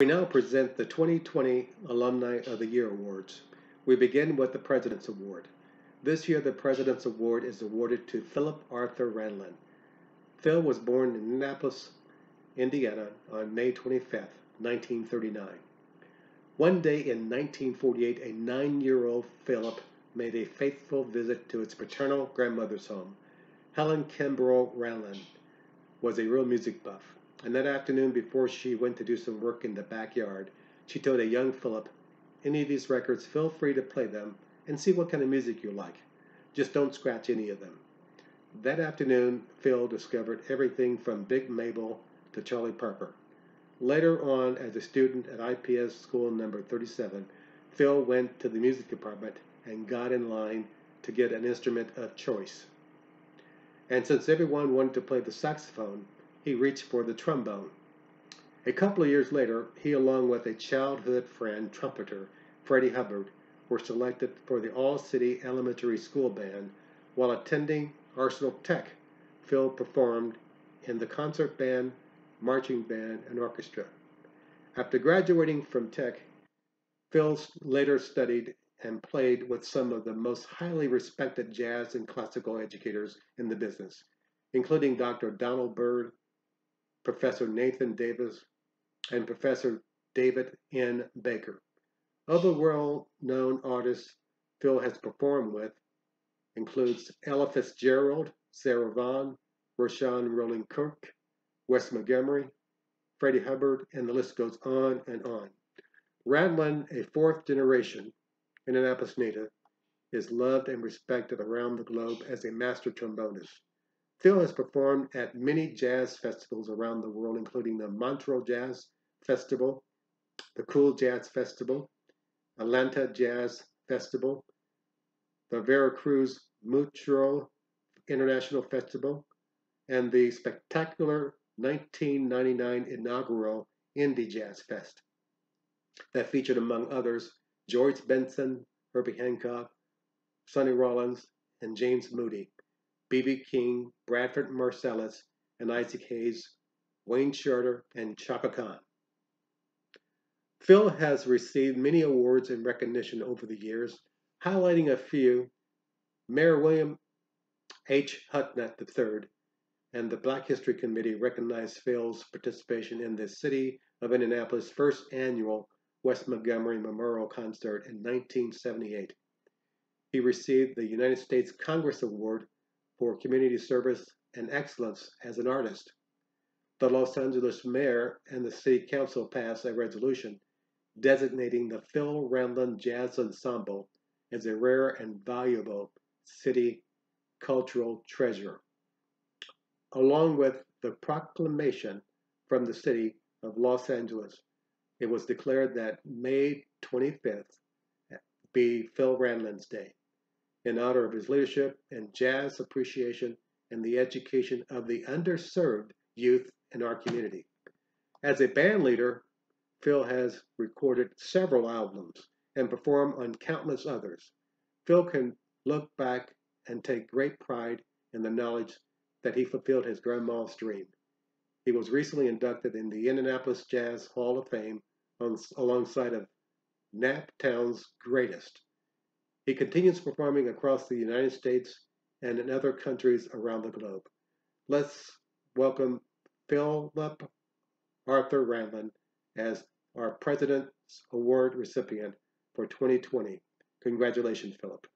We now present the 2020 Alumni of the Year Awards. We begin with the President's Award. This year, the President's Award is awarded to Philip Arthur Ranelin. Phil was born in Indianapolis, Indiana on May 25, 1939. One day in 1948, a nine year old Philip made a faithful visit to his paternal grandmother's home. Helen Kimbrough Ranelin was a real music buff. And that afternoon, before she went to do some work in the backyard, she told a young Philip, Any of these records, feel free to play them and see what kind of music you like. Just don't scratch any of them. That afternoon, Phil discovered everything from Big Maybelle to Charlie Parker. Later on, as a student at IPS school number 37, Phil went to the music department and got in line to get an instrument of choice. And since everyone wanted to play the saxophone, he reached for the trombone. A couple of years later, he, along with a childhood friend, trumpeter Freddie Hubbard, were selected for the All City Elementary School Band while attending Arsenal Tech. Phil performed in the concert band, marching band, and orchestra. After graduating from Tech, Phil later studied and played with some of the most highly respected jazz and classical educators in the business, including Dr. Donald Byrd, Professor Nathan Davis, and Professor David N. Baker. Other well-known artists Phil has performed with includes Ella Fitzgerald, Sarah Vaughan, Rahsaan Roland Kirk, Wes Montgomery, Freddie Hubbard, and the list goes on and on. Ranelin, a fourth generation Indianapolis native, is loved and respected around the globe as a master trombonist. Phil has performed at many jazz festivals around the world, including the Montreux Jazz Festival, the Cool Jazz Festival, Atlanta Jazz Festival, the Veracruz Mutual International Festival, and the spectacular 1999 inaugural Indy Jazz Fest that featured, among others, George Benson, Herbie Hancock, Sonny Rollins, and James Moody. B.B. King, Branford Marsalis, and Isaac Hayes, Wayne Shorter, and Chaka Khan. Phil has received many awards and recognition over the years, highlighting a few. Mayor William H. Hudnut III and the Black History Committee recognized Phil's participation in the City of Indianapolis' first annual Wes Montgomery Memorial Concert in 1978. He received the United States Congress Award for community service and excellence as an artist. The Los Angeles mayor and the city council passed a resolution designating the Phil Ranelin Jazz Ensemble as a rare and valuable city cultural treasure. Along with the proclamation from the city of Los Angeles, it was declared that May 25th be Phil Ranelin's Day in honor of his leadership and jazz appreciation and the education of the underserved youth in our community. As a band leader, Phil has recorded several albums and performed on countless others. Phil can look back and take great pride in the knowledge that he fulfilled his grandma's dream. He was recently inducted in the Indianapolis Jazz Hall of Fame on, alongside of Naptown's greatest, he continues performing across the United States and in other countries around the globe. Let's welcome Philip Arthur Ranelin as our President's Award recipient for 2020. Congratulations, Philip.